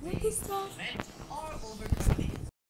What is that? Movement